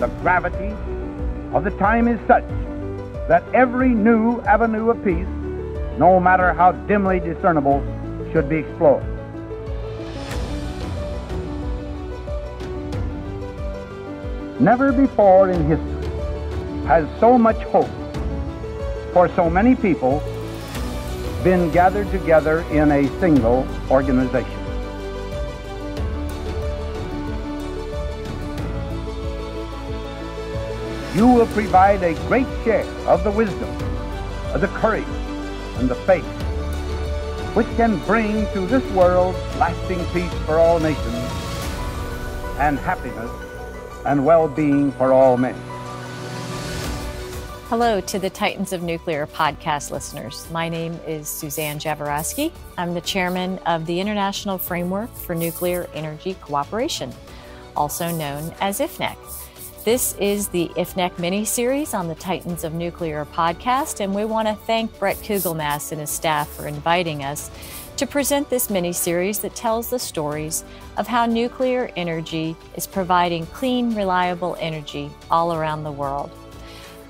the gravity of the time is such that every new avenue of peace, no matter how dimly discernible, should be explored. Never before in history has so much hope for so many people been gathered together in a single organization. You will provide a great share of the wisdom, of the courage, and the faith which can bring to this world lasting peace for all nations and happiness and well-being for all men. Hello to the Titans of Nuclear podcast listeners. My name is Suzanne Jaworowski. I'm the chairman of the International Framework for Nuclear Energy Cooperation, also known as IFNEC. This is the IFNEC mini series on the Titans of Nuclear podcast, and we want to thank Bret Kugelmass and his staff for inviting us to present this mini series that tells the stories of how nuclear energy is providing clean, reliable energy all around the world.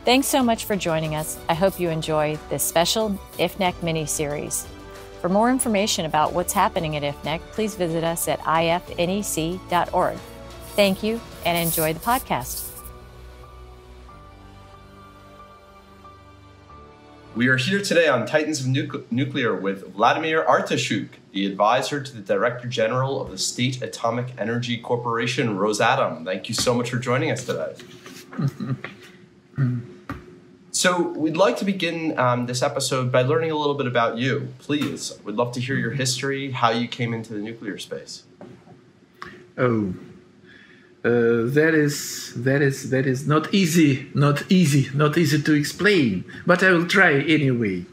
Thanks so much for joining us. I hope you enjoy this special IFNEC mini series. For more information about what's happening at IFNEC, please visit us at ifnec.org. Thank you and enjoy the podcast. We are here today on Titans of Nuclear with Vladimir Artisyuk, the advisor to the Director General of the State Atomic Energy Corporation, Rosatom. Thank you so much for joining us today. so, we'd like to begin um, this episode by learning a little bit about you. Please, we'd love to hear your history, how you came into the nuclear space. Oh, uh, that is that is that is not easy not easy not easy to explain but i will try anyway.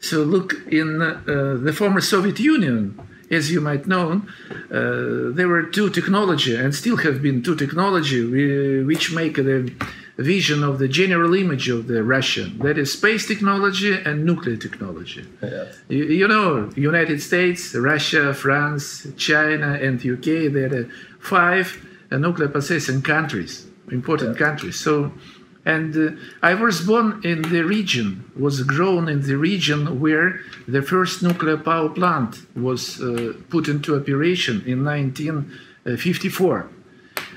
So look in uh, the former soviet union as you might know uh, there were two technology and still have been two technology which make the vision of the general image of the russian. That is space technology and nuclear technology. Yes. you, you, know united states russia france china and uk there are five nuclear possessing countries, important countries. So, and uh, I was born in the region, was grown in the region where the first nuclear power plant was uh, put into operation in 1954.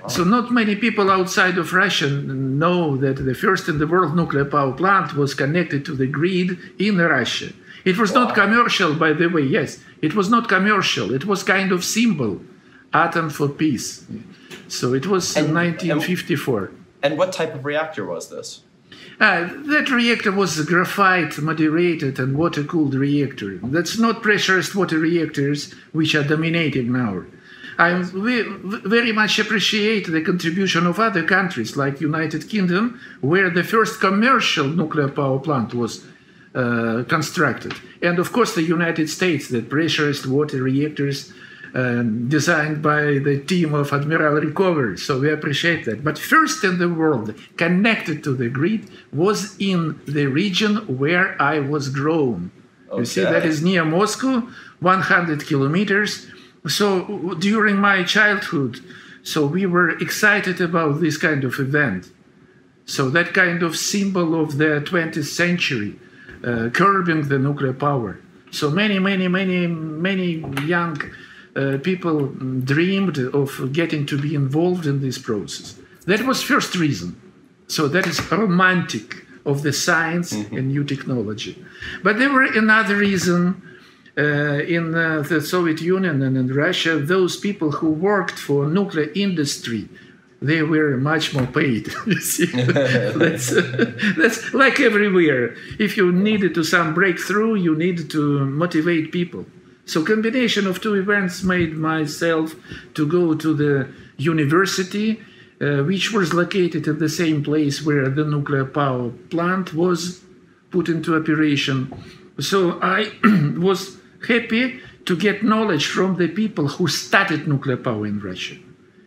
So not many people outside of Russia know that the first in the world nuclear power plant was connected to the grid in Russia. It was wow. not commercial, by the way. Yes, it was not commercial. It was kind of symbol, atom for peace. So it was and, 1954. And what type of reactor was this? Uh, that reactor was a graphite moderated and water cooled reactor. That's not pressurized water reactors which are dominating now. I very much appreciate the contribution of other countries like United Kingdom, where the first commercial nuclear power plant was uh, constructed, and of course the United States, that pressurized water reactors um, designed by the team of Admiral Rickover. So we appreciate that. But first in the world, connected to the grid, was in the region where I was grown. Okay. You see, that is near Moscow, 100 kilometers. So during my childhood, so we were excited about this kind of event. So that kind of symbol of the 20th century, uh, curbing the nuclear power. So many, many, many, many young uh, people dreamed of getting to be involved in this process. That was first reason. So that is romantic of the science mm-hmm. and new technology. But there were another reason uh, in uh, the Soviet Union and in Russia, those people who worked for nuclear industry, they were much more paid. that's, uh, that's like everywhere. If you needed to some breakthrough, you need to motivate people. So combination of two events made myself to go to the university, uh, which was located in the same place where the nuclear power plant was put into operation. So I was happy to get knowledge from the people who started nuclear power in Russia.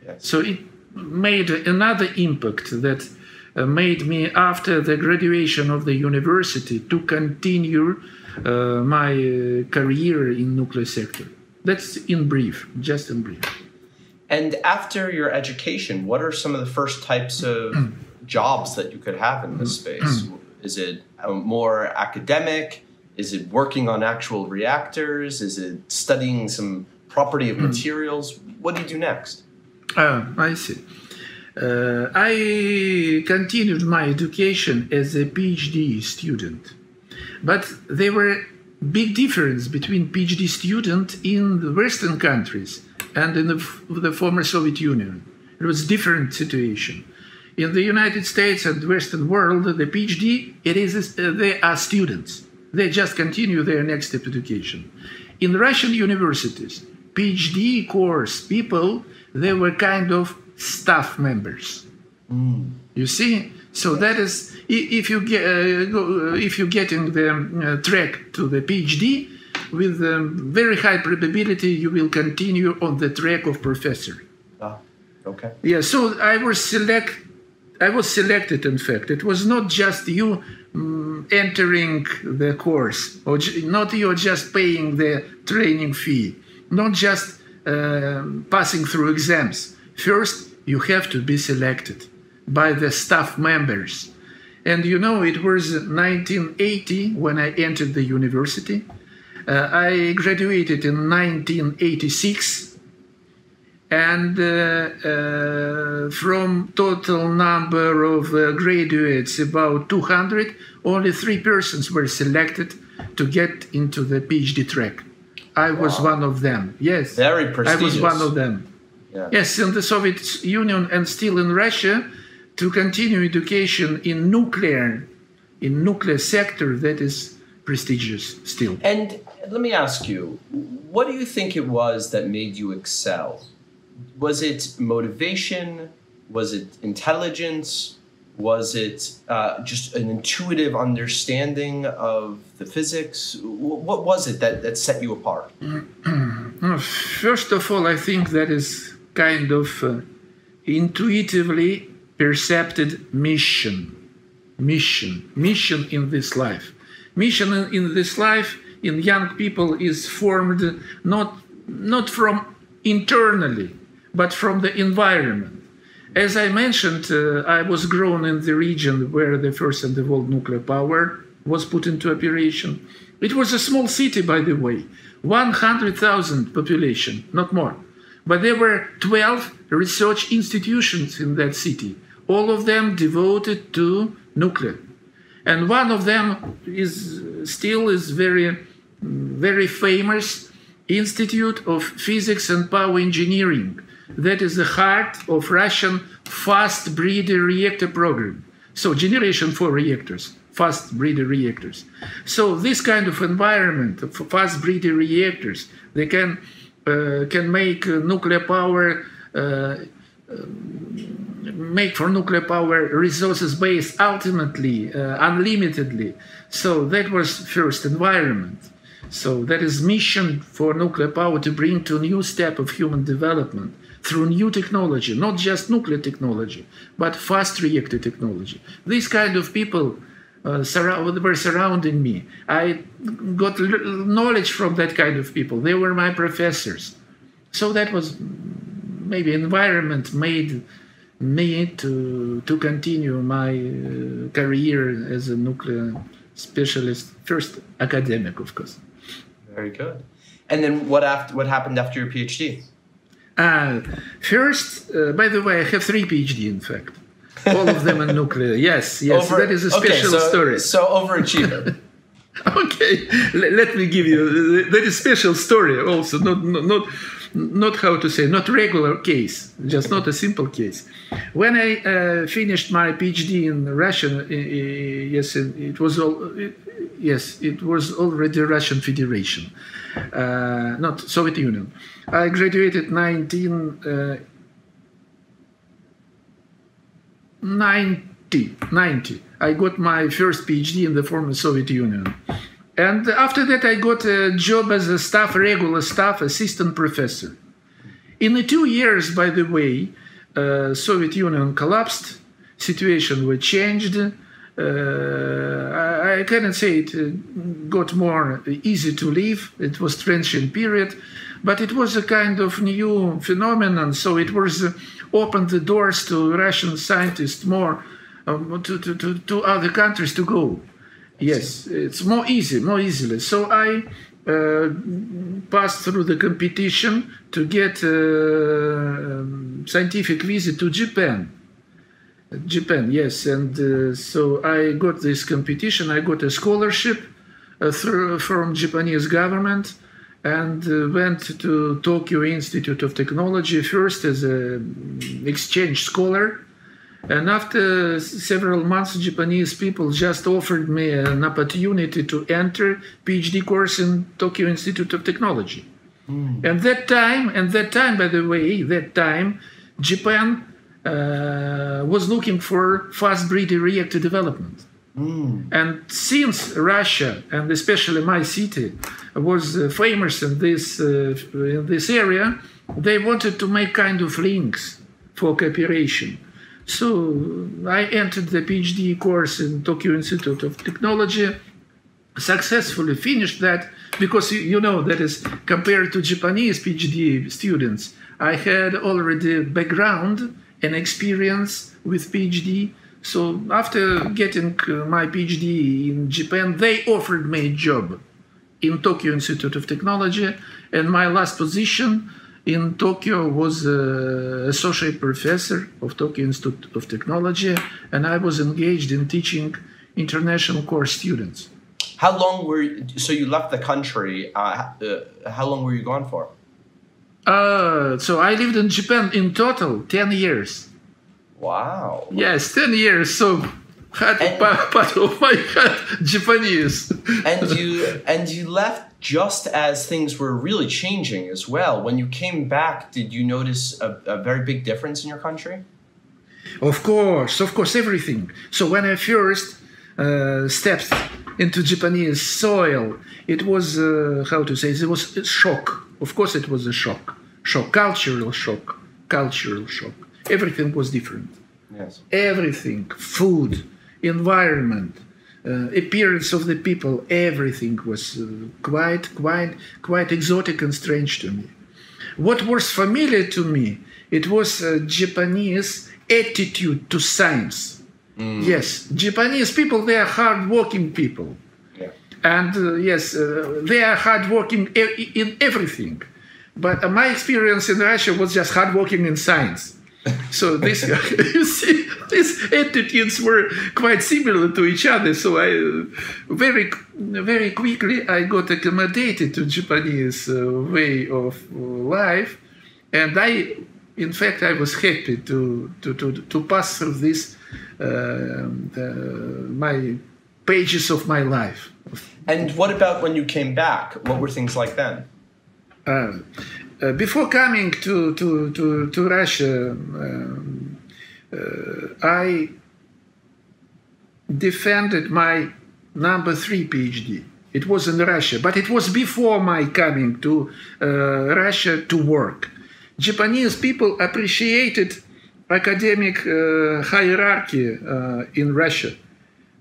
Yes. So it made another impact that uh, made me, after the graduation of the university, to continue my career in nuclear sector. That's in brief, just in brief. And after your education, what are some of the first types of jobs that you could have in this space? Is it uh, more academic? Is it working on actual reactors? Is it studying some property of materials? What do you do next? Ah, I see. Uh, I continued my education as a PhD student, but there were big difference between PhD student in the Western countries and in the, the former Soviet Union. It was different situation. In the United States and Western world, the PhD it is uh, they are students. They just continue their next step education. In Russian universities, PhD course people they were kind of staff members. You see, so that is if you get uh, uh, if you get in the uh, track to the PhD with um, very high probability you will continue on the track of professor. Ah, okay. Yeah, so I was select, I was selected. In fact, it was not just you mm, entering the course, or j- not you just paying the training fee, not just um passing through exams. First, you have to be selected by the staff members, and you know it was 1980 when I entered the university. Uh, I graduated in 1986 and uh, uh, from total number of uh, graduates about 200 only three persons were selected to get into the phd track. I was one of them. Yes. Very prestigious. i was one of them. Yeah. yes in the soviet union and still in russia to continue education in nuclear in nuclear sector that is prestigious still And let me ask you, what do you think it was that made you excel? Was it motivation? Was it intelligence? Was it uh, just an intuitive understanding of the physics? What was it that, that set you apart? First of all, I think that is kind of uh, intuitively perceived mission. Mission. Mission in this life. Mission in, this life in young people is formed not, not from internally, but from the environment. As I mentioned, uh, I was grown in the region where the first and the world nuclear power was put into operation. It was a small city, by the way, 100,000 population, not more. But there were 12 research institutions in that city, all of them devoted to nuclear. And one of them is still is very, very famous Institute of Physics and Power Engineering. That is the heart of Russian fast breeder reactor program. So generation four reactors, fast breeder reactors. So this kind of environment of fast breeder reactors, they can uh, can make uh, nuclear power uh, make for nuclear power resources based ultimately uh, unlimitedly. So that was first environment. So that is mission for nuclear power to bring to a new step of human development through new technology not just nuclear technology but fast reactor technology. These kind of people uh, were surrounding me. I got knowledge from that kind of people. They were my professors. So that was maybe environment made me to to continue my uh, career as a nuclear specialist first academic of course Very good. And then what after what happened after your PhD? uh, first uh, by the way i have three phd in fact all of them in nuclear yes yes Over- that is a okay, special so, story So overachiever. okay let, let me give you that is special story also not not not not how to say not regular case just not a simple case when i uh, finished my phd in russian uh, yes it was all it, yes it was already russian federation uh, not soviet union i graduated 19 uh, 90, 90. I got my first PhD in the former Soviet Union. And after that, I got a job as a staff, regular staff assistant professor. In the two years, by the way, uh, Soviet Union collapsed, situation was changed. Uh, I, I cannot say it uh, got more easy to live. It was transient period, but it was a kind of new phenomenon. So it was uh, opened the doors to Russian scientists more um, to, to, to, to other countries to go. Yes, it's more easy, more easily. So I uh, passed through the competition to get a um, scientific visit to Japan. Japan, yes, and uh, so I got this competition. I got a scholarship uh, through, from Japanese government and uh, went to Tokyo Institute of Technology first as an exchange scholar. And after several months, Japanese people just offered me an opportunity to enter PhD course in Tokyo Institute of Technology. Mm. And that time, and that time, by the way, that time, Japan uh, was looking for fast breeder reactor development. Mm. And since Russia, and especially my city, was uh, famous in this uh, in this area, they wanted to make kind of links for cooperation. So I entered the PhD course in Tokyo Institute of Technology, successfully finished that because you know that is compared to Japanese PhD students, I had already background and experience with PhD so after getting uh, my PhD in Japan, they offered me a job in Tokyo Institute of Technology, and my last position in Tokyo was associate professor of Tokyo Institute of Technology, and I was engaged in teaching international course students. How long were you, so you left the country? Uh, uh, how long were you gone for? Uh, so I lived in Japan in total ten years. Wow. Yes, 10 years. So had and, part of my Japanese. and you and you left just as things were really changing as well. When you came back, did you notice a, a very big difference in your country? Of course, of course, everything. So when I first uh, stepped into Japanese soil, it was uh, how to say it was a shock. Of course, it was a shock, shock, cultural shock, cultural shock everything was different. Yes. Everything, food, environment, uh, appearance of the people, everything was uh, quite, quite, quite exotic and strange to me. What was familiar to me, it was a Japanese attitude to science. Mm. Yes, Japanese people, they are hardworking people. Yeah. And uh, yes, uh, they are hardworking e- in everything. But uh, my experience in Russia was just hardworking in science. So this, you see, these attitudes were quite similar to each other. So I very, very quickly I got accommodated to Japanese uh, way of life, and I, in fact, I was happy to to to, to pass through this uh, my pages of my life. And what about when you came back? What were things like then? Uh, uh, before coming to, to, to, to Russia, um, uh, I defended my number three PhD. It was in Russia, but it was before my coming to uh, Russia to work. Japanese people appreciated academic uh, hierarchy uh, in Russia.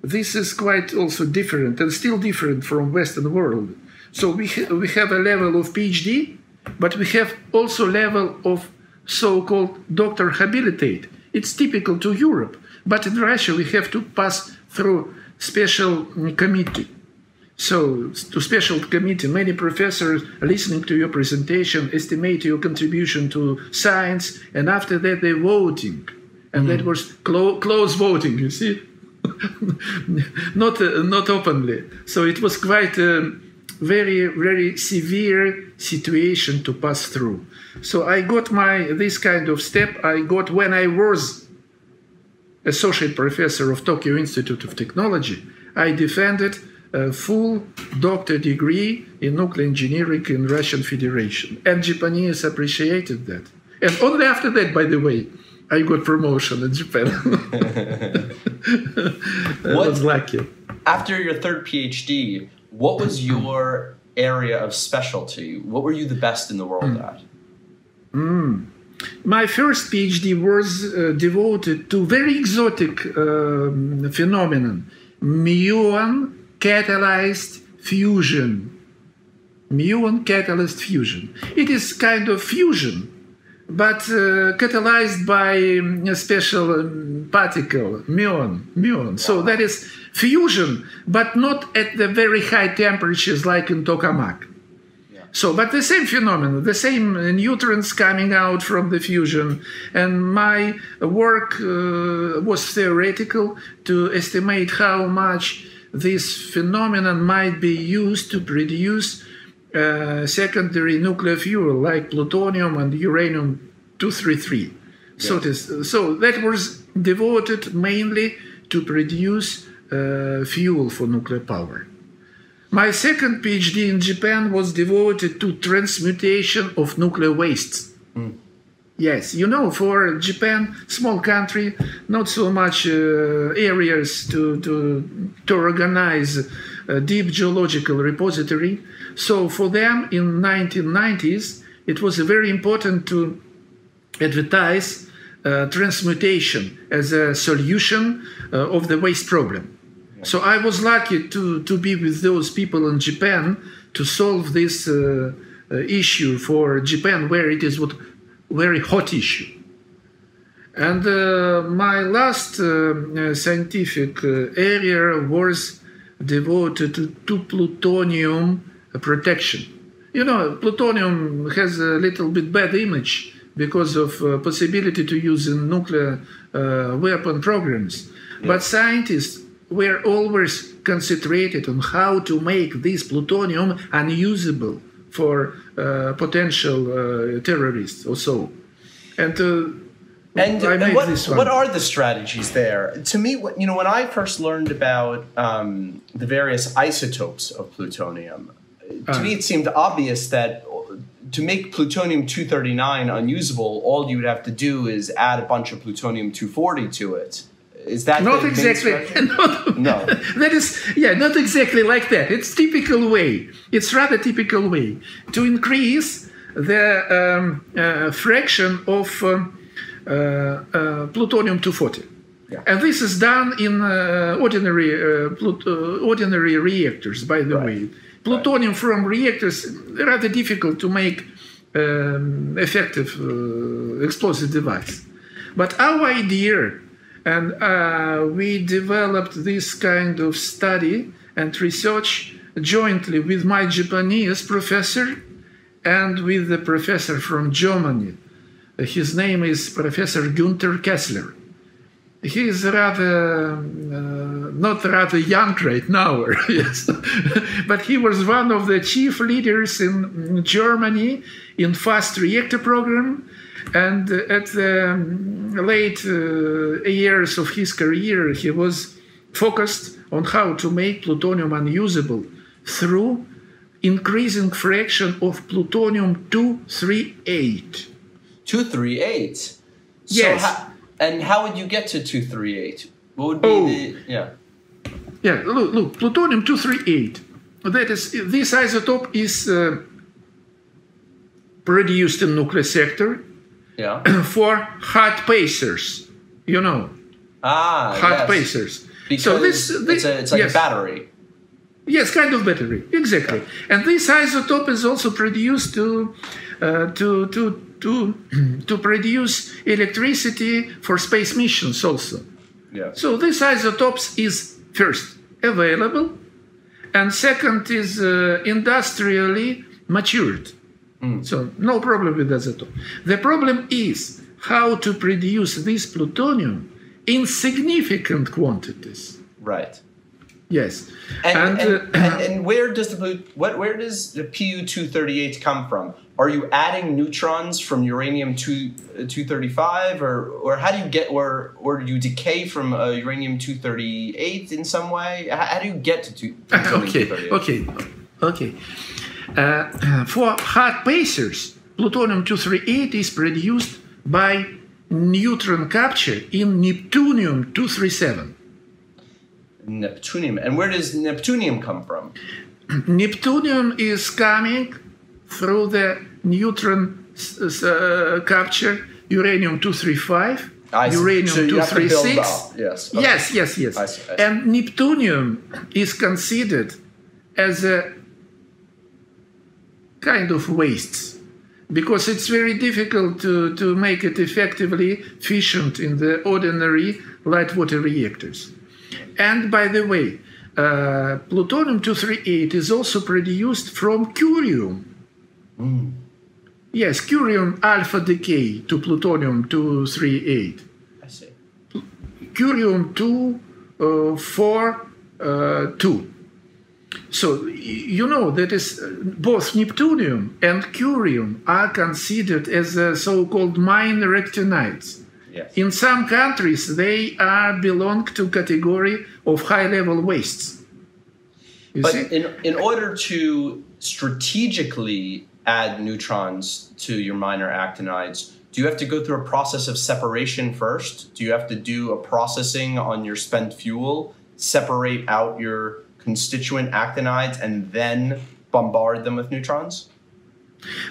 This is quite also different and still different from Western world. So we, ha we have a level of PhD but we have also level of so-called doctor habilitate. It's typical to Europe, but in Russia we have to pass through special committee. So, to special committee, many professors listening to your presentation estimate your contribution to science, and after that they're voting, and mm. that was clo- close voting. You see, not uh, not openly. So it was quite. Um, very very severe situation to pass through. So i got my this kind of step i got when i was associate professor of tokyo institute of technology. I defended a full doctor degree in nuclear engineering in russian federation and japanese appreciated that. And only after that by the way i got promotion in japan. I was lucky. after your third phd what was your area of specialty? What were you the best in the world mm. at? Mm. My first PhD was uh, devoted to very exotic um, phenomenon, muon catalyzed fusion. muon catalyzed fusion. It is kind of fusion, but uh, catalyzed by um, a special um, particle, muon, muon. So that is fusion, but not at the very high temperatures like in tokamak. So, but the same phenomenon, the same neutrons coming out from the fusion. And my work uh, was theoretical to estimate how much this phenomenon might be used to produce uh, secondary nuclear fuel like plutonium and uranium 233. So, this, so that was devoted mainly to produce uh, fuel for nuclear power. My second PhD in Japan was devoted to transmutation of nuclear wastes. Mm. Yes, you know, for Japan, small country, not so much uh, areas to, to, to organize a deep geological repository. So for them in 1990s, it was very important to advertise uh, transmutation as a solution uh, of the waste problem. So I was lucky to, to be with those people in Japan to solve this uh, uh, issue for Japan, where it is what very hot issue. And uh, my last uh, scientific uh, area was devoted to, to plutonium protection. You know, plutonium has a little bit bad image because of possibility to use in nuclear weapon programs. Yeah. But scientists were always concentrated on how to make this plutonium unusable for uh, potential uh, terrorists or so. And uh, and, and what, what are the strategies there? To me, you know, when I first learned about um, the various isotopes of plutonium, to me uh. it seemed obvious that to make plutonium 239 unusable, all you would have to do is add a bunch of plutonium 240 to it. Is that not exactly? Not, no, that is yeah, not exactly like that. It's typical way. It's rather typical way to increase the um, uh, fraction of um, uh, uh, plutonium 240. Yeah. And this is done in uh, ordinary uh, uh, ordinary reactors, by the right. way. Plutonium from reactors rather difficult to make um, effective explosive device. But our idea and uh, we developed this kind of study and research jointly with my Japanese professor and with the professor from Germany. His name is Professor Günter Kessler. He is rather, uh, not rather young right now, yes, but he was one of the chief leaders in Germany in fast reactor program and at the um, late uh, years of his career, he was focused on how to make plutonium unusable through increasing fraction of plutonium 238. 238? So yes. And how would you get to 238? What would be oh. the. Yeah. Yeah, look, look, plutonium 238. That is, this isotope is uh, produced in nuclear sector yeah. for hot pacers, you know. Ah, hot yes. pacers. Because so this, this it's, a, it's like yes. a battery. Yes, kind of battery, exactly. And this isotope is also produced to uh, to to to to produce electricity for space missions also. Yeah. So this isotopes is first available, and second is uh, industrially matured. Mm. So no problem with isotope. The problem is how to produce this plutonium in significant quantities. Right. Yes. And and, and, uh, and, and where does the what where does the Pu two thirty eight come from? Are you adding neutrons from uranium two uh, two thirty five, or or how do you get or or do you decay from uh, uranium two thirty eight in some way? How, how, do you get to two? okay. Okay. Okay. Uh, for hot pacers, plutonium 238 is produced by neutron capture in neptunium 237. Neptunium. And where does neptunium come from? neptunium is coming through the neutron uh, capture uranium 235 uranium so 236 yes okay. yes yes yes I see, I see. and neptunium is considered as a kind of waste because it's very difficult to, to make it effectively efficient in the ordinary light water reactors. And by the way, uh, plutonium 238 is also produced from curium. Mm. Yes, curium alpha decay to plutonium 238. I see. Curium 2, uh, 4, uh, 2. So you know that is uh, both neptunium and curium are considered as uh, so-called minor actinides. Yes. In some countries, they are belong to category of high-level wastes. You But see? in, in order to strategically add neutrons to your minor actinides, do you have to go through a process of separation first? Do you have to do a processing on your spent fuel, separate out your constituent actinides, and then bombard them with neutrons?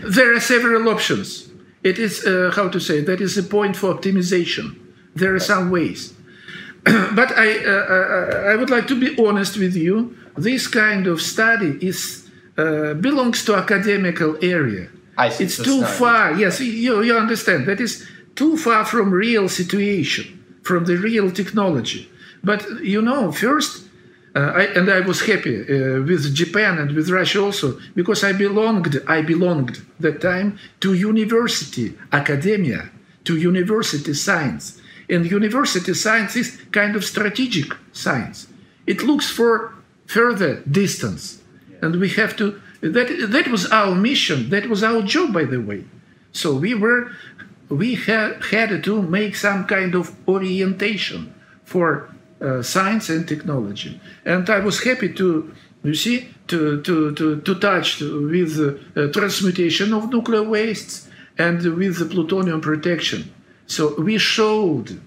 There are several options. It is, uh, how to say, that is a point for optimization. There are some ways. but I, uh, uh, I would like to be honest with you. This kind of study is, uh, belongs to academical area. I see. It's too far. Yes, you, you understand. That is too far from real situation, from the real technology. But you know, first, uh, I, and I was happy uh, with Japan and with Russia also because I belonged. I belonged that time to university academia, to university science, and university science is kind of strategic science. It looks for further distance, and we have to. That that was our mission. That was our job, by the way. So we were, we had had to make some kind of orientation for uh, science and technology. And I was happy to, you see, to, to, to, to touch with uh, transmutation of nuclear wastes and with the plutonium protection. So we showed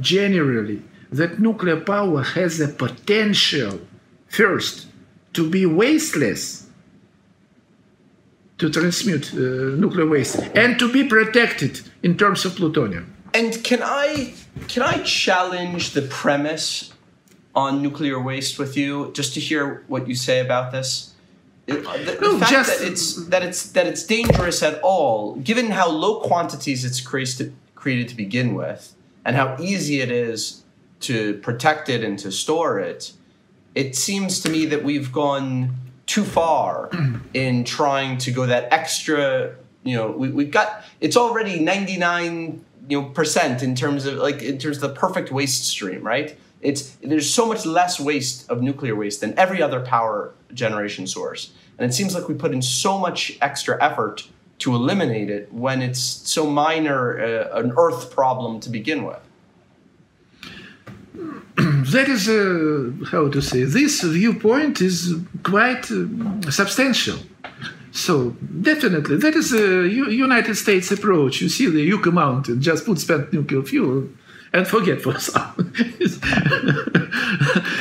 generally that nuclear power has a potential, first, to be wasteless, to transmute uh, nuclear waste, and to be protected in terms of plutonium. And can I can I challenge the premise on nuclear waste with you just to hear what you say about this? The, the No, fact just- that it's that it's that it's dangerous at all, given how low quantities it's created created to begin with, and how easy it is to protect it and to store it, it seems to me that we've gone too far in trying to go that extra. You know, we, we've got it's already ninety nine you know percent in terms of like in terms of the perfect waste stream, right? It's there's so much less waste of nuclear waste than every other power generation source, and it seems like we put in so much extra effort to eliminate it when it's so minor uh, an Earth problem to begin with. that is uh, how to say this viewpoint is quite uh, substantial so definitely that is a U- united states approach you see the yucca mountain just put spent nuclear fuel and forget for some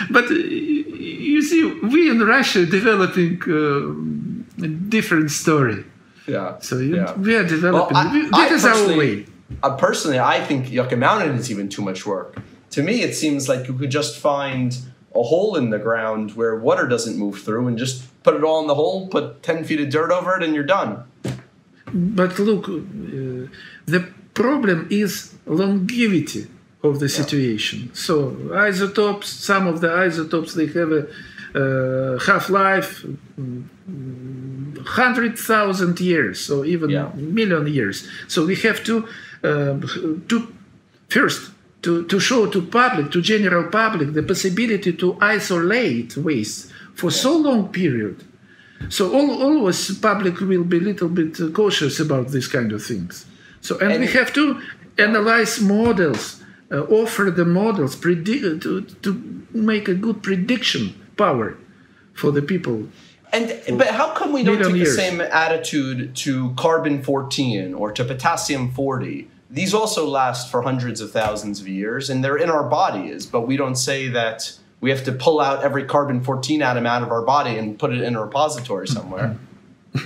but uh, you see we in russia developing uh, a different story Yeah. so you, yeah. we are developing Well, I- we- that I is our personally- way Uh, personally, I think Yucca Mountain is even too much work. To me, it seems like you could just find a hole in the ground where water doesn't move through and just put it all in the hole, put 10 feet of dirt over it, and you're done. But look, uh, the problem is longevity of the situation. So isotopes, some of the isotopes, they have a uh, half-life hundred thousand years, so even Yeah. million years. So we have to uh, to first to, to show to public, to general public, the possibility to isolate waste for so long period. So all, always public will be a little bit cautious about these kind of things. So and, we have to analyze models, uh, offer the models, predict to, to make a good prediction power for the people. And but how come we don't take years. the same attitude to carbon 14 or to potassium 40? These also last for hundreds of thousands of years and they're in our bodies, but we don't say that we have to pull out every carbon 14 atom out of our body and put it in a repository somewhere.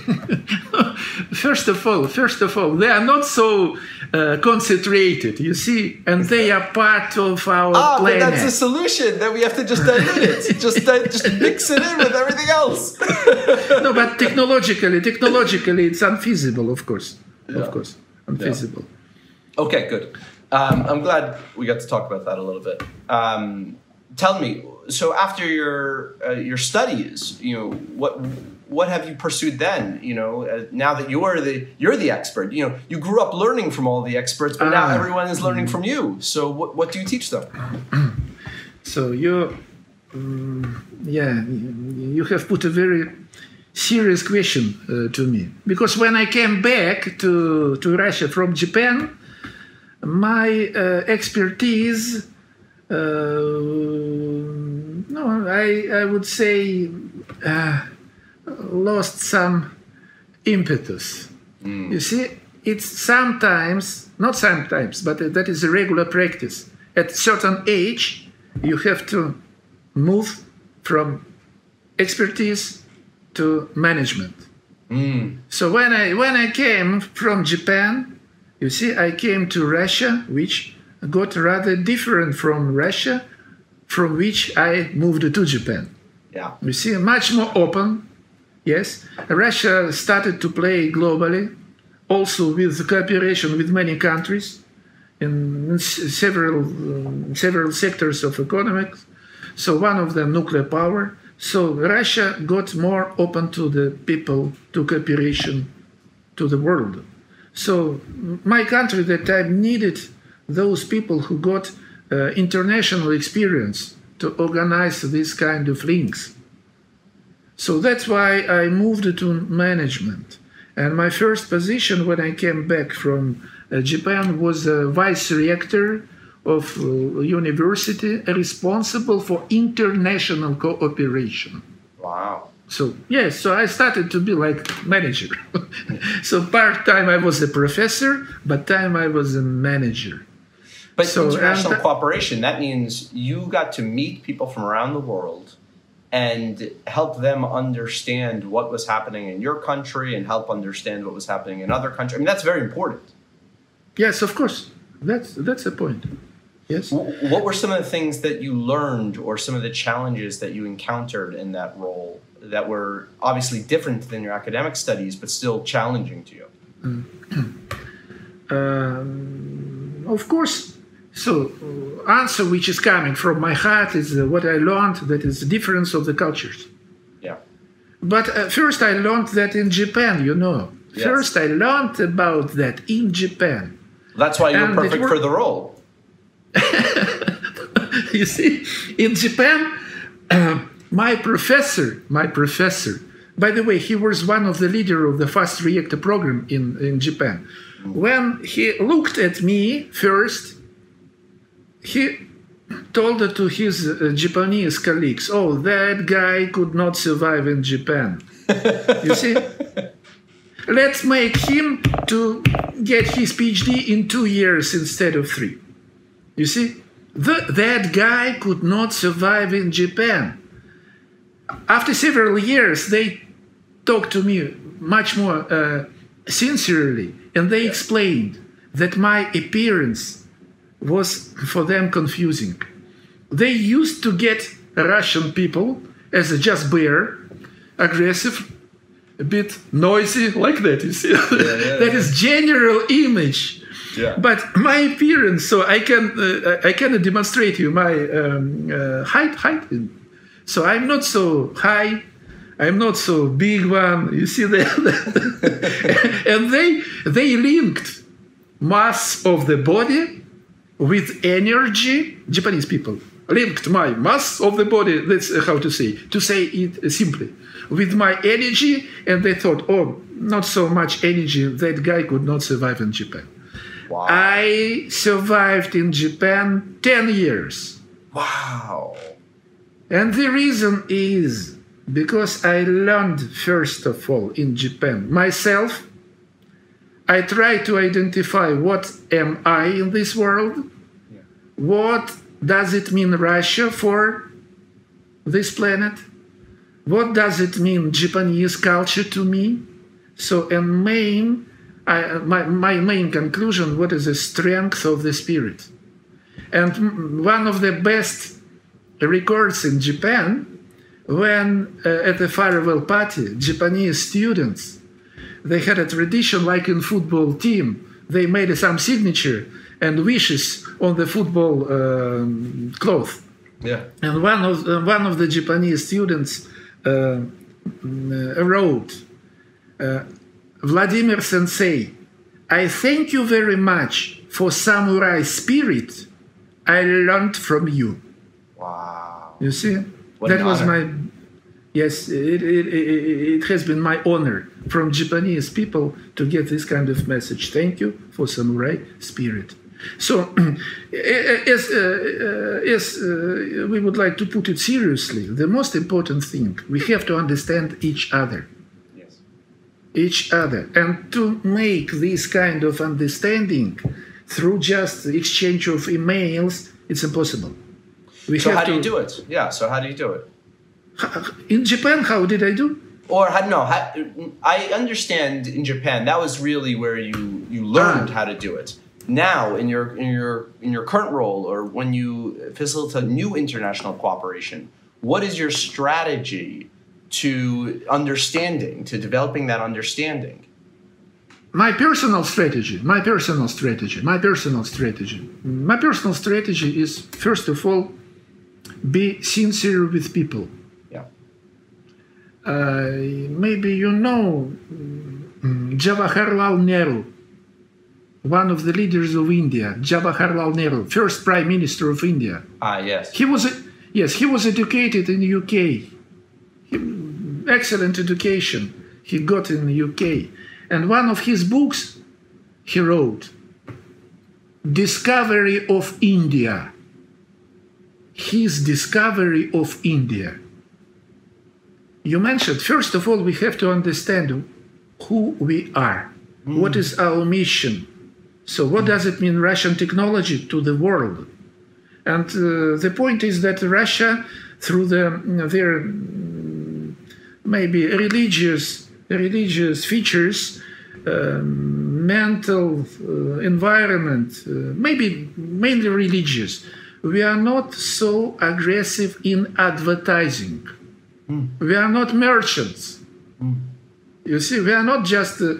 first of all, first of all, they are not so uh, concentrated, you see, and they are part of our ah, planet. but that's the solution. Then we have to just dilute it, just uh, just mix it in with everything else. no, but technologically, technologically, it's unfeasible, of course, Yeah. of course, unfeasible. Okay, good. Um, I'm glad we got to talk about that a little bit. Um, tell me, so after your uh, your studies, you know, what what have you pursued then? You know, uh, now that you are the you're the expert. You know, you grew up learning from all the experts, but now Ah. everyone is learning from you. So what what do you teach them? So you, um, yeah, you have put a very serious question uh, to me because when I came back to to Russia from Japan, my uh, expertise, uh, no, I I would say, uh, lost some impetus. You see, it's sometimes, not sometimes, but that is a regular practice. At certain age, you have to move from expertise to management. So when I when I came from Japan, you see, I came to Russia, which got rather different from Russia, from which I moved to Japan. Yeah. You see, much more open. Yes, Russia started to play globally, also with cooperation with many countries in several um, several sectors of economics. So one of them nuclear power. So Russia got more open to the people, to cooperation, to the world. So my country at that time needed those people who got uh, international experience to organize this kind of links. So that's why I moved to management. And my first position when I came back from uh, Japan was a vice rector of uh, university responsible for international cooperation. Wow. So yes, so I started to be like manager. so part time I was a professor, but time I was a manager. But So, international and- uh, cooperation, that means you got to meet people from around the world and help them understand what was happening in your country and help understand what was happening in other countries. I mean, that's very important. Yes, of course. That's that's a point. Yes. What were some of the things that you learned or some of the challenges that you encountered in that role that were obviously different than your academic studies, but still challenging to you? Um, of course. So, uh, answer which is coming from my heart is uh, what I learned that is the difference of the cultures. Yeah. But uh, first, I learned that in Japan, you know. Yes. First, I learned about that in Japan. That's why you're And perfect worked- for the role. you see, in Japan, uh, my professor, my professor, by the way, he was one of the leader of the fast reactor program in, in Japan. When he looked at me first, he told to his uh, Japanese colleagues, "Oh, that guy could not survive in Japan." you see, let's make him to get his PhD in two years instead of three. You see, the, that guy could not survive in Japan. After several years, they talked to me much more uh, sincerely, and they explained that my appearance was for them confusing. They used to get Russian people as a just bear, aggressive, a bit noisy, like that. You see, that is general image. Yeah. But my appearance, so I can uh, I can demonstrate you my um, uh, height height. So I'm not so high. I'm not so big one. You see that? and they they linked mass of the body with energy. Japanese people linked my mass of the body. That's how to say to say it simply with my energy, and they thought, oh, not so much energy. That guy could not survive in Japan. Wow. I survived in Japan 10 years. wow. And the reason is because I learned, first of all, in Japan myself. I try to identify what am I in this world? What does it mean Russia for this planet? What does it mean Japanese culture to me? So, and main, I, my, my main conclusion, what is the strength of the spirit? And one of the best records in Japan, when uh, at a farewell party, Japanese students, they had a tradition like in football team, they made some signature and wishes on the football um, cloth. Yeah. And one of uh, one of the Japanese students uh, mm, wrote, uh, Vladimir Sensei, I thank you very much for samurai spirit I learned from you. Wow. You see, What that was honor. my yes. It, it, it, it has been my honor from Japanese people to get this kind of message. Thank you for samurai spirit. So, as, uh, uh, as uh, we would like to put it seriously, the most important thing we have to understand each other Yes. each other and to make this kind of understanding through just exchange of emails it's impossible we So how do you do it? Yeah. So how do you do it? in japan how did i do Or how, no, how, I understand in Japan that was really where you you learned Ah. how to do it. Now in your in your in your current role or when you facilitate new international cooperation, what is your strategy to understanding to developing that understanding? my personal strategy my personal strategy my personal strategy my personal strategy is first of all be sincere with people Yeah. uh, maybe you know mm, Jawaharlal Nehru, one of the leaders of India, Jawaharlal Nehru, first Prime Minister of India. Ah yes. He was, yes, he was educated in the UK. He, excellent education he got in the UK. And one of his books he wrote, Discovery of India. His discovery of India. You mentioned, first of all, we have to understand who we are. What is our mission? So, what does it mean, Russian technology to the world? And uh, the point is that Russia, through the, their mm, maybe religious religious features, um, mental uh, environment, uh, maybe mainly religious, we are not so aggressive in advertising. We are not merchants. You see, we are not just uh,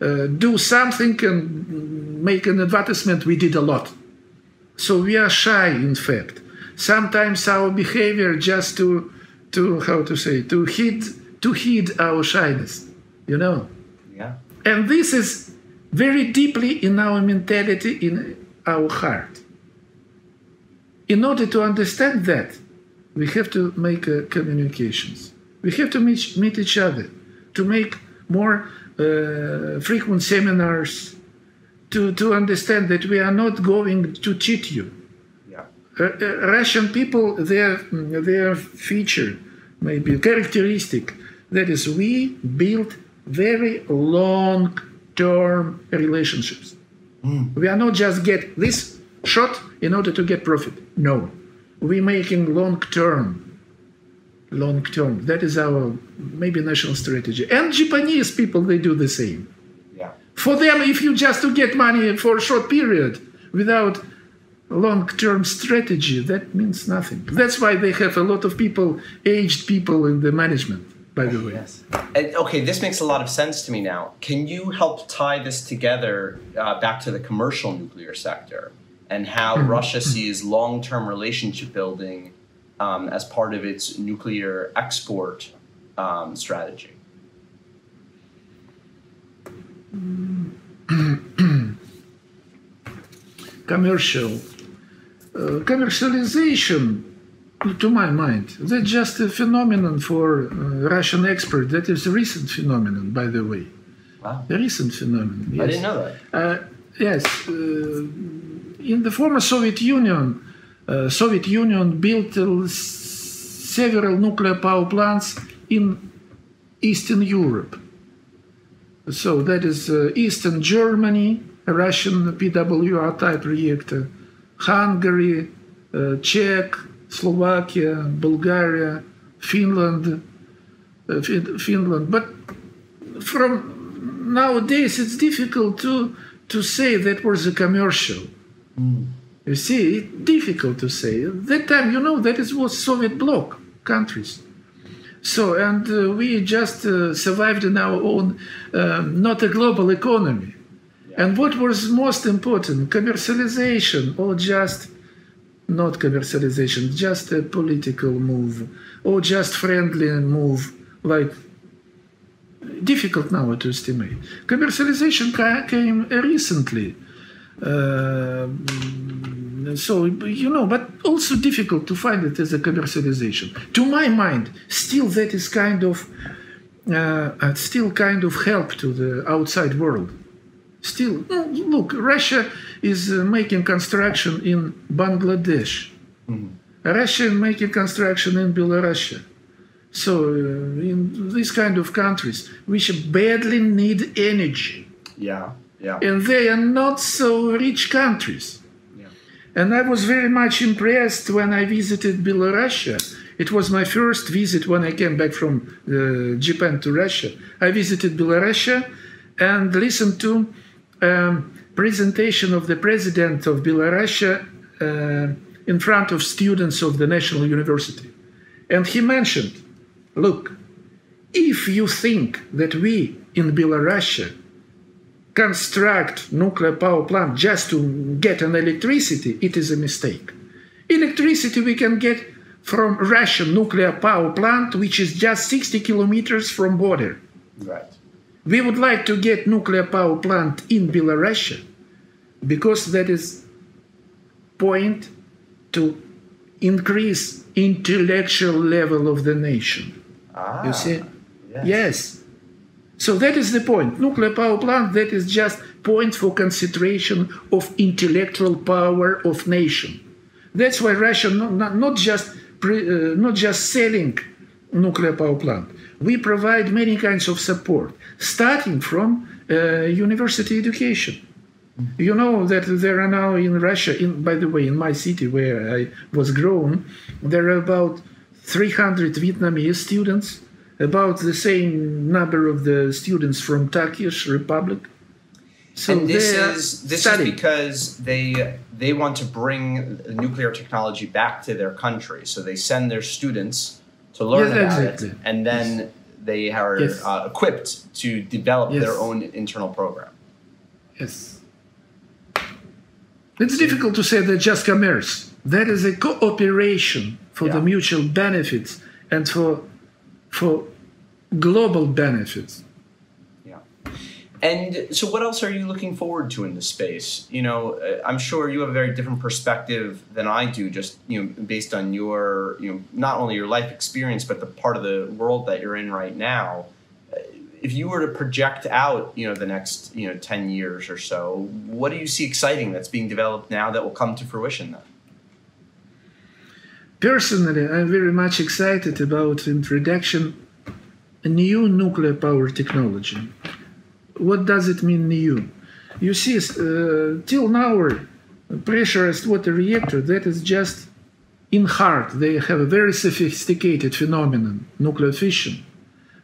uh, do something and make an advertisement. We did a lot. So we are shy, in fact. Sometimes our behavior just to, to how to say, to hid, to hid our shyness, you know. Yeah. And this is very deeply in our mentality, in our heart. In order to understand that, we have to make uh, communications. We have to meet, meet each other, to make more uh, frequent seminars, to, to understand that we are not going to cheat you. Yeah. Uh, uh, Russian people, their their feature, maybe characteristic, that is, we build very long-term relationships. We are not just get this shot in order to get profit. No, we making long-term, long-term. That is our maybe national strategy. And Japanese people, they do the same. Yeah. For them, if you just to get money for a short period without long-term strategy, that means nothing. That's why they have a lot of people, aged people in the management. By the way, Yes. Okay, this makes a lot of sense to me now. Can you help tie this together uh, back to the commercial nuclear sector and how Russia sees long term relationship building um, as part of its nuclear export um, strategy? commercial uh, commercialization, to my mind, that's just a phenomenon for uh, Russian expert. That is a recent phenomenon, by the way. Wow. A recent phenomenon. Yes. I didn't know that. Uh, yes, uh, in the former Soviet Union, uh, Soviet Union built uh, several nuclear power plants in Eastern Europe. So that is uh, Eastern Germany, a Russian PWR type reactor, Hungary, uh, Czech, Slovakia, Bulgaria, Finland, uh, fin- Finland. But from nowadays it's difficult to to say that was a commercial. You see, it's difficult to say. That time, you know, that it was Soviet bloc countries. So, and uh, we just uh, survived in our own, um, not a global economy. And what was most important, commercialization or just not commercialization, just a political move or just friendly move, like difficult now to estimate. Commercialization ca- came recently. Uh, so you know, but also difficult to find it as a commercialization. To my mind, still that is kind of uh, still kind of help to the outside world. Still, look, Russia is uh, making construction in Bangladesh. Russia is making construction in Belarus. So, uh, in these kind of countries, which badly need energy, Yeah, yeah. and they are not so rich countries. Yeah. And I was very much impressed when I visited Belarus. It was my first visit when I came back from uh, Japan to Russia. I visited Belarus and listened to um, presentation of the president of Belarus uh, in front of students of the National University. And he mentioned, look, if you think that we in Belarus construct nuclear power plant just to get an electricity, it is a mistake. Electricity we can get from Russian nuclear power plant, which is just 60 kilometers from border. Right. We would like to get nuclear power plant in Belarus because that is point to increase intellectual level of the nation. Ah, You see? yes. Yes. So that is the point. Nuclear power plant that is just point for concentration of intellectual power of nation. That's why Russia not, not, not just pre, uh, not just selling nuclear power plant. We provide many kinds of support, starting from uh, university education. You know that there are now in Russia, in, by the way, in my city where I was grown, there are about 300 Vietnamese students, about the same number of the students from Turkish Republic. So and this is this studying. is because they they want to bring nuclear technology back to their country, so they send their students to learn Yes, about exactly. it, and then they are Yes. uh, equipped to develop Yes. their own internal program. Yes. It's difficult to say that just commerce. That is a cooperation for the mutual benefits and for for global benefits. Yeah. And so, what else are you looking forward to in this space? You know, uh, I'm sure you have a very different perspective than I do, just you know, based on your, you know, not only your life experience, but the part of the world that you're in right now. Uh, If you were to project out, you know, the next, you know, ten years or so, what do you see exciting that's being developed now that will come to fruition then? Personally, I'm very much excited about introduction a new nuclear power technology. What does it mean new? You see, uh, till now, pressurized water reactor that is just in heart. They have a very sophisticated phenomenon, nuclear fission.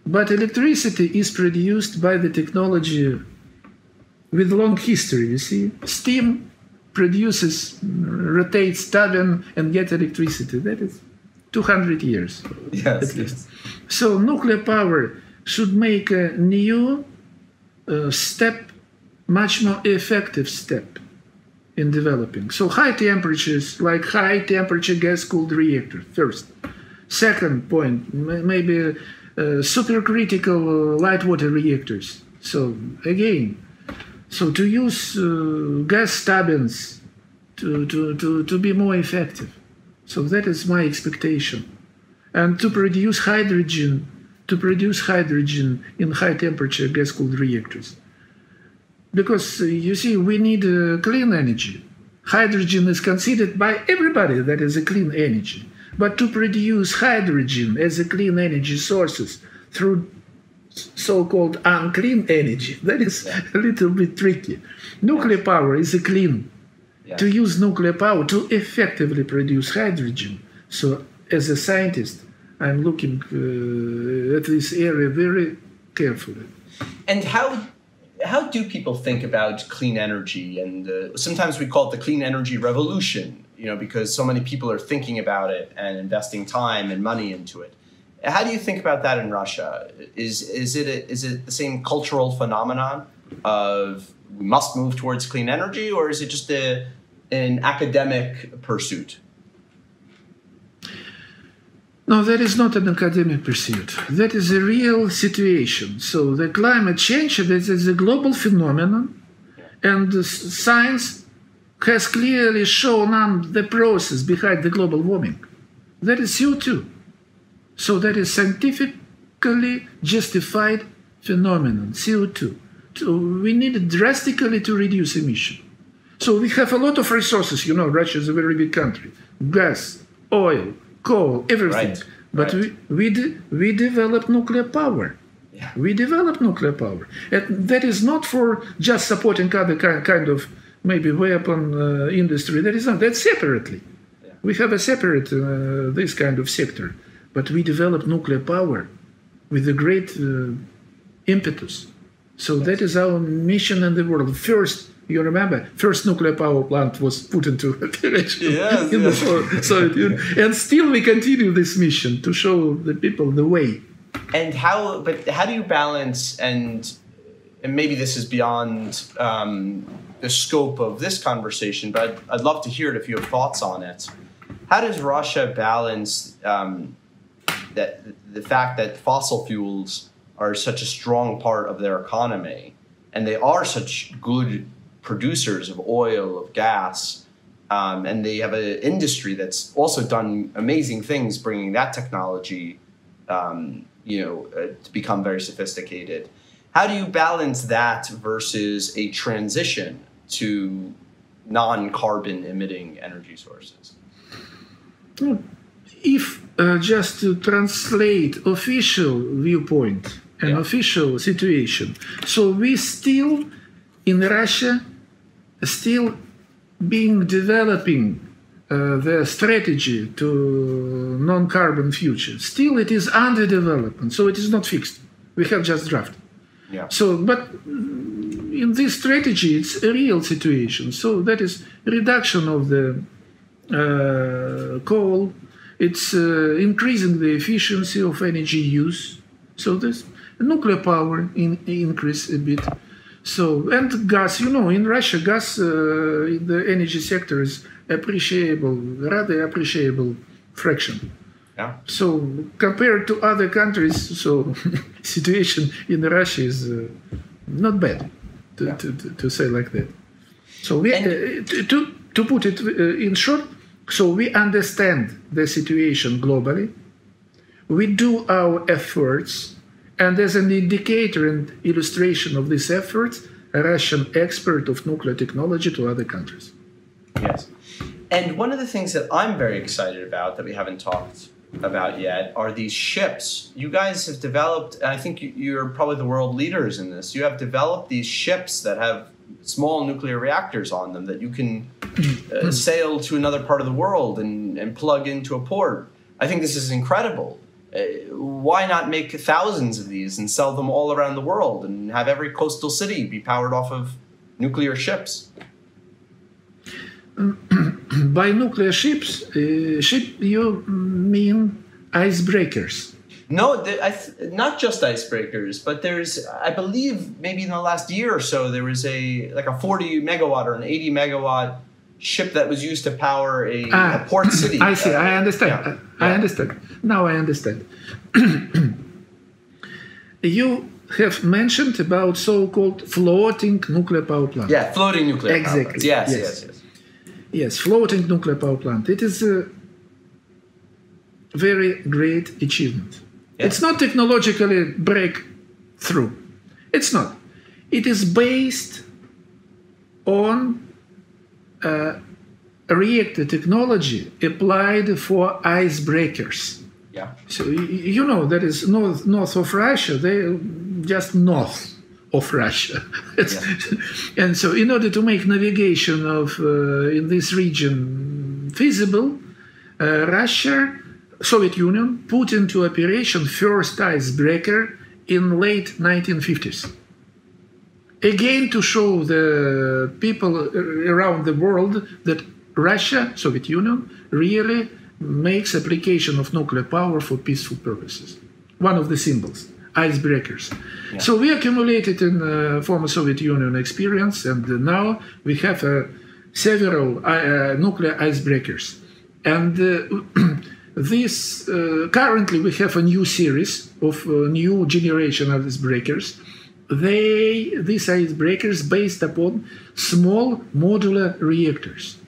But electricity is produced by the technology with long history. You see, steam produces, rotates turbine and get electricity. That is 200 years Yes. at least. So nuclear power should make a new uh, step, much more effective step in developing. So high temperatures, like high temperature gas cooled reactor, first. Second point, maybe uh, supercritical uh, light water reactors. So again, so to use uh, gas turbines to, to, to, to be more effective. So that is my expectation. And to produce hydrogen, to produce hydrogen in high temperature gas cooled reactors. Because uh, you see, we need uh, clean energy. Hydrogen is considered by everybody that is a clean energy. But to produce hydrogen as a clean energy sources through so-called unclean energy, that is a little bit tricky. Nuclear power is a clean. Yeah. To use nuclear power to effectively produce hydrogen. So, as a scientist, I'm looking uh, at this area very carefully. And how how do people think about clean energy? And uh, sometimes we call it the clean energy revolution, you know, because so many people are thinking about it and investing time and money into it. How do you think about that in Russia? Is is it a, is it the same cultural phenomenon of we must move towards clean energy, or is it just a an academic pursuit? No, that is not an academic pursuit. That is a real situation. So the climate change is a global phenomenon, and science has clearly shown the process behind the global warming. That is CO2. So that is scientifically justified phenomenon, CO2. So we need drastically to reduce emission. So we have a lot of resources. You know, Russia is a very big country. Gas, oil, coal, everything. Right. But right. we we, de- we develop nuclear power. Yeah. We develop nuclear power, and that is not for just supporting other kind of maybe weapon uh, industry. That is not. That's separately. Yeah. We have a separate uh, this kind of sector, but we developed nuclear power with a great uh, impetus. So that is our mission in the world. First, you remember, first nuclear power plant was put into operation Yes, in yes. the Soviet Union, and still we continue this mission to show the people the way. And how, but how do you balance and and maybe this is beyond um, the scope of this conversation, but I'd, I'd love to hear it if you have thoughts on it. How does Russia balance um, that the fact that fossil fuels are such a strong part of their economy, and they are such good producers of oil, of gas, um, and they have an industry that's also done amazing things, bringing that technology, um, you know, uh, to become very sophisticated. How do you balance that versus a transition to non-carbon emitting energy sources? If uh, just to translate official viewpoint and Yeah. official situation, so we still in Russia still being developing uh, the strategy to non-carbon future. Still, it is under development, so it is not fixed. We have just draft. Yeah. So, but in this strategy, it's a real situation. So that is reduction of the uh, coal. It's uh, increasing the efficiency of energy use. So this nuclear power in, increase a bit. So and gas, you know, in Russia, gas uh, in the energy sector is appreciable, rather appreciable fraction. Yeah. So compared to other countries, so situation in Russia is uh, not bad, to, Yeah. to, to, to say like that. So we, uh, to to put it uh, in short, so we understand the situation globally. We do our efforts, and as an indicator and illustration of these efforts, a Russian expert of nuclear technology to other countries. Yes. And one of the things that I'm very excited about that we haven't talked about yet are these ships. You guys have developed, I think you're probably the world leaders in this. You have developed these ships that have small nuclear reactors on them that you can uh, sail to another part of the world and, and plug into a port. I think this is incredible. Uh, why not make thousands of these and sell them all around the world and have every coastal city be powered off of nuclear ships? By nuclear ships, uh, ship you mean icebreakers. No, th- I th- not just icebreakers, but there's, I believe, maybe in the last year or so, there was a like a 40 megawatt or an 80 megawatt ship that was used to power a, Ah, a port city. I see. Uh, I understand. yeah, I yeah. understand. Now I understand. you have mentioned about so-called floating nuclear power plant. Yeah, floating nuclear. power Exactly. Yes, yes. yes, yes. Yes, floating nuclear power plant. It is a very great achievement. Yeah. It's not technologically breakthrough. It's not. It is based on uh, reactor technology applied for icebreakers. Yeah. So you know that is north north of Russia. They just north of Russia. It's- And so, in order to make navigation of uh, in this region feasible, uh, Russia, Soviet Union put into operation first icebreaker in late 1950s. Again, to show the people around the world that Russia, Soviet Union, really makes application of nuclear power for peaceful purposes. One of the symbols, icebreakers. Yeah. So we accumulated in uh, former Soviet Union experience, and now we have uh, several uh, nuclear icebreakers. And uh, this uh, currently we have a new series of uh, new generation of icebreakers. They these icebreakers based upon small modular reactors.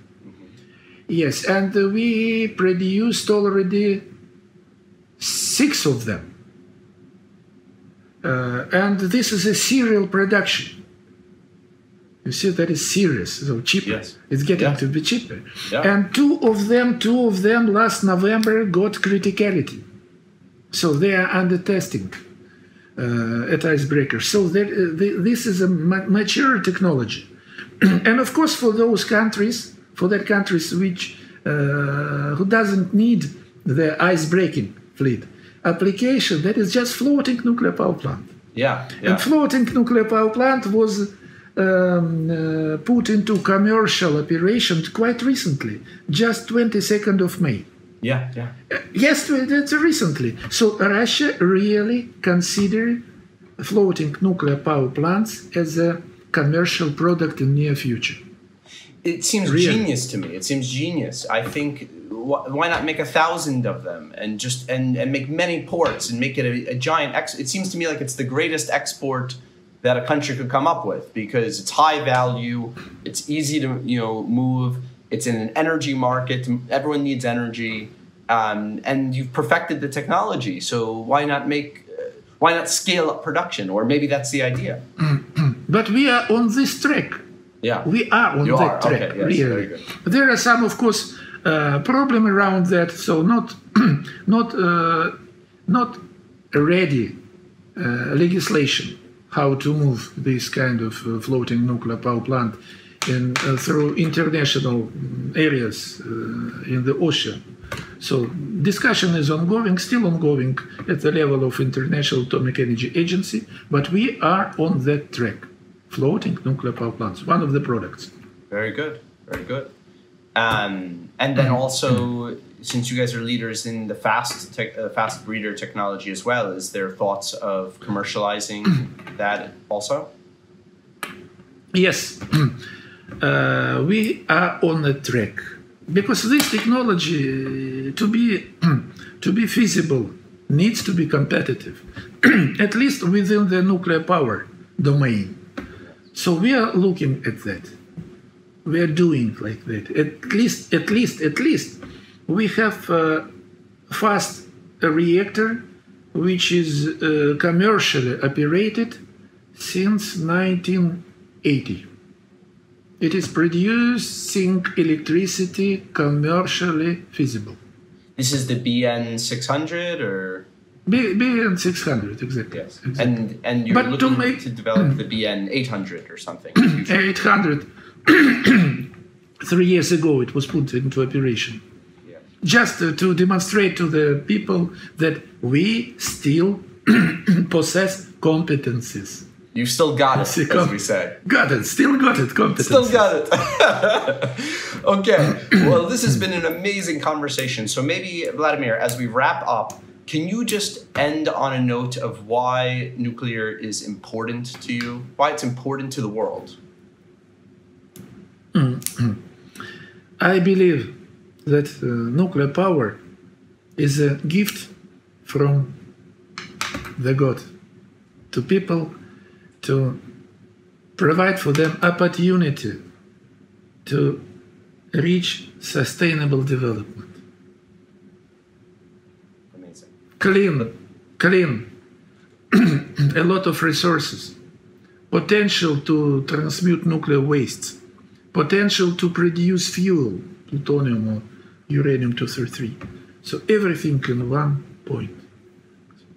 Yes, and we produced already six of them. Uh, and this is a serial production. You see, that is serious, so cheaper. Yes. It's getting yeah. to be cheaper. Yeah. And two of them, two of them last November got criticality. So they are under testing uh, at Icebreaker. So there, uh, the, this is a ma- mature technology. and of course, for those countries, for that countries which uh, who doesn't need the ice-breaking fleet application, that is just floating nuclear power plant. Yeah, yeah. And floating nuclear power plant was um, uh, put into commercial operation quite recently, just 22nd of May. Yeah, yeah. Uh, yes, that's recently. So Russia really consider floating nuclear power plants as a commercial product in near future. It seems really? genius to me. It seems genius. I think why not make a thousand of them and just and and make many ports and make it a, a giant ex. It seems to me like it's the greatest export that a country could come up with because it's high value, it's easy to you know move, it's in an energy market. Everyone needs energy, um, and you've perfected the technology. So why not make uh, why not scale up production? Or maybe that's the idea. but we are on this track. Yeah, we are on you that are. track. Okay, yes, really, there are some, of course, uh, problem around that. So not not uh, not ready uh, legislation how to move this kind of uh, floating nuclear power plant in, uh, through international areas uh, in the ocean. So discussion is ongoing, still ongoing at the level of International Atomic Energy Agency, but we are on that track. Floating nuclear power plants, one of the products. Very good, very good. Um, and then also since you guys are leaders in the fast te- uh, fast breeder technology as well, is there thoughts of commercializing that also? Yes, uh, we are on a track because this technology to be to be feasible needs to be competitive, at least within the nuclear power domain. So we are looking at that. We are doing like that. At least, at least, at least we have a fast reactor which is uh, commercially operated since 1980. It is producing electricity commercially feasible. This is the BN 600 or? B, BN 600, exactly. Yes. Exactly. And, and you're but looking to, make, to develop the BN 800 or something? 800. Three years ago, it was put into operation just to demonstrate to the people that we still possess competencies. You still got it, as we say. Got it. Still got it. Competencies. Still got it. okay. Well, this has been an amazing conversation. So maybe, Vladimir, as we wrap up, can you just end on a note of why nuclear is important to you? Why it's important to the world? Mm-hmm. I believe that uh, nuclear power is a gift from the God to people to provide for them opportunity to reach sustainable development. Amazing. Clean, clean, a lot of resources, potential to transmute nuclear wastes, potential to produce fuel, plutonium or uranium-233. So everything in one point.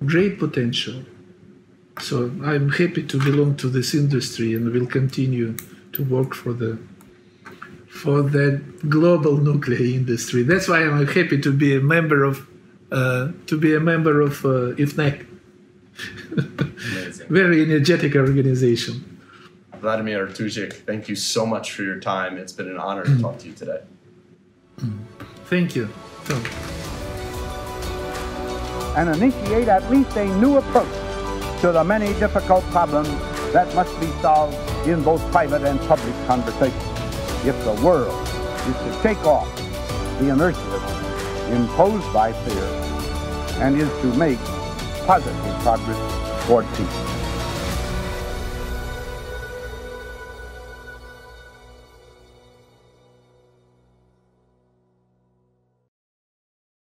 Great potential. So I'm happy to belong to this industry and will continue to work for the for the global nuclear industry. That's why I'm happy to be a member of uh, to be a member of uh, IFNEC. very energetic organization. Vladimir Artisyuk, thank you so much for your time. It's been an honor to talk to you today. Thank you. So, and initiate at least a new approach to the many difficult problems that must be solved in both private and public conversation if the world is to shake off the inertia imposed by fear and is to make positive progress toward peace.